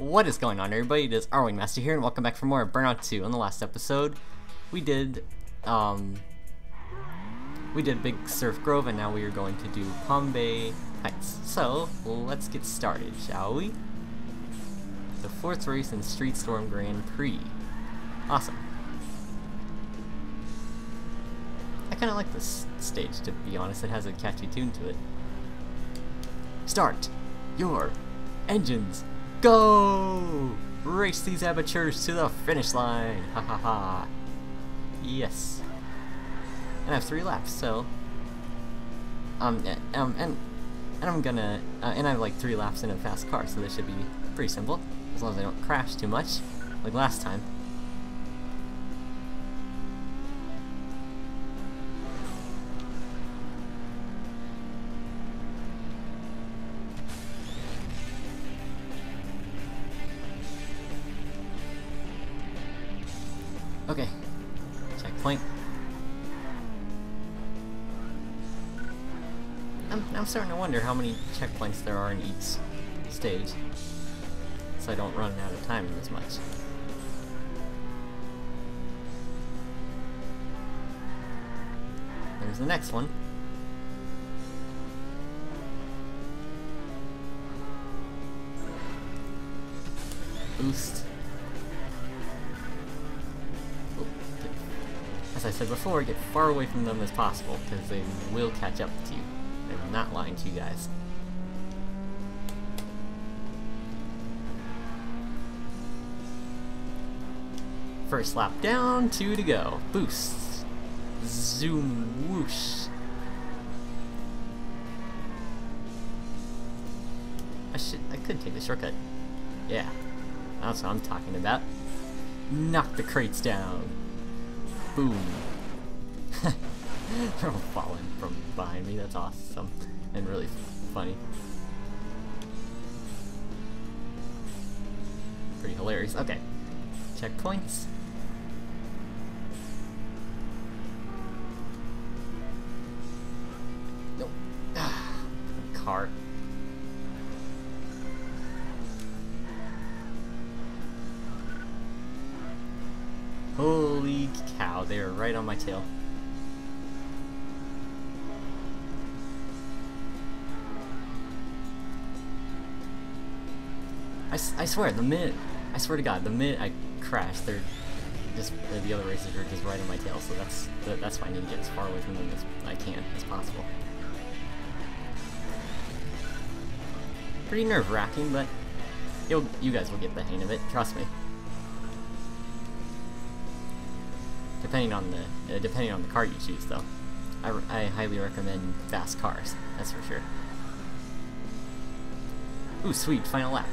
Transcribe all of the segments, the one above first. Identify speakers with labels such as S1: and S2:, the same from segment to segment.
S1: What is going on everybody? It is Arwing Master here and welcome back for more Burnout 2. In the last episode, we did, um, we did Big Surf Grove and now we are going to do Palm Bay Heights. So, let's get started, shall we? The fourth race in Street Storm Grand Prix. Awesome. I kind of like this stage, to be honest. It has a catchy tune to it. Start your engines. Go! Race these amateurs to the finish line. Ha ha ha. Yes. And I have three laps, so um, um and and I'm gonna uh, and I have like three laps in a fast car, so this should be pretty simple as long as I don't crash too much like last time. Okay. Checkpoint. I'm, starting to wonder how many checkpoints there are in each stage. So I don't run out of time as much. There's the next one. Boost. As I said before, get far away from them as possible, because they will catch up to you. I'm not lying to you guys. First lap down, two to go. Boost. Zoom whoosh. I should I could take the shortcut. Yeah. That's what I'm talking about. Knock the crates down. Boom. They're all falling from behind me. That's awesome. And really funny. Pretty hilarious. Okay. Checkpoints. Nope. Cart. Holy cow, they are right on my tail. I, I swear, the minute, I swear to God, the minute I crash, they're just, the other racers are just right on my tail, so that's, that's why I need to get as far away from them as I can, as possible. Pretty nerve-wracking, but you'll, you guys will get the hang of it, trust me. Depending on the, uh, depending on the car you choose, though. I, I highly recommend fast cars, that's for sure. Ooh, sweet, final lap.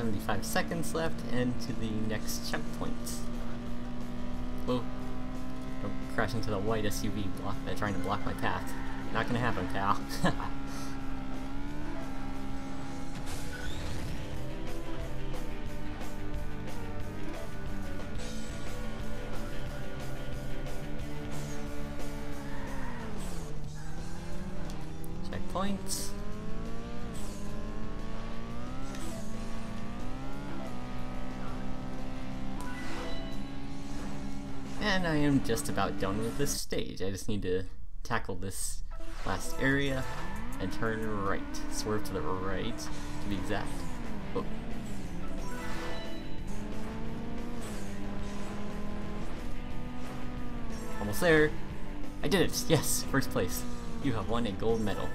S1: Seventy-five seconds left, and to the next checkpoint. Whoa. I'm crashing into the white SUV block, uh, trying to block my path. Not gonna happen, pal. Checkpoints. And I am just about done with this stage. I just need to tackle this last area and turn right. Swerve to the right, to be exact. Oh. Almost there. I did it! Yes! First place. You have won a gold medal.